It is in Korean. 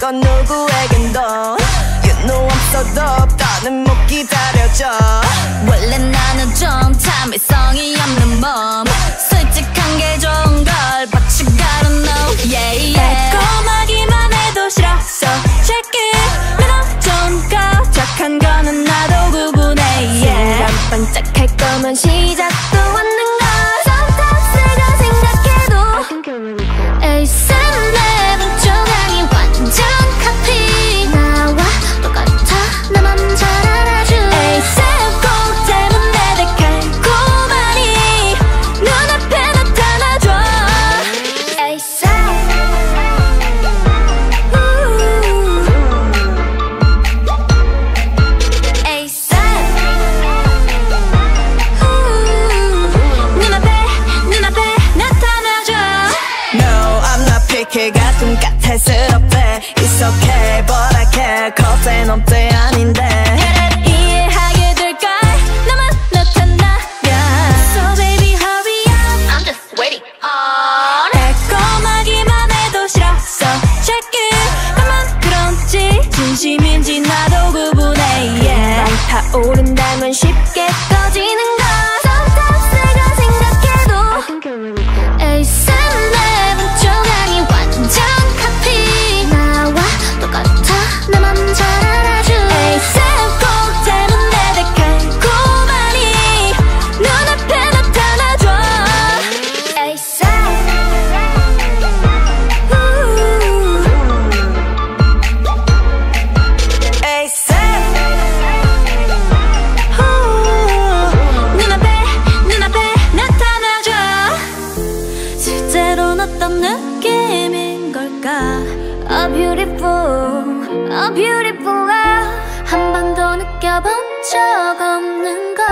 건 누구에겐 더 You know I'm so dope. 나는 못 기다려져 원래 나는 좀 참을성이 없는 몸. 이렇게 가끔 까탈스럽대 It's okay but I care beautiful, a beautiful love 한 번 더 느껴본 적 없는 걸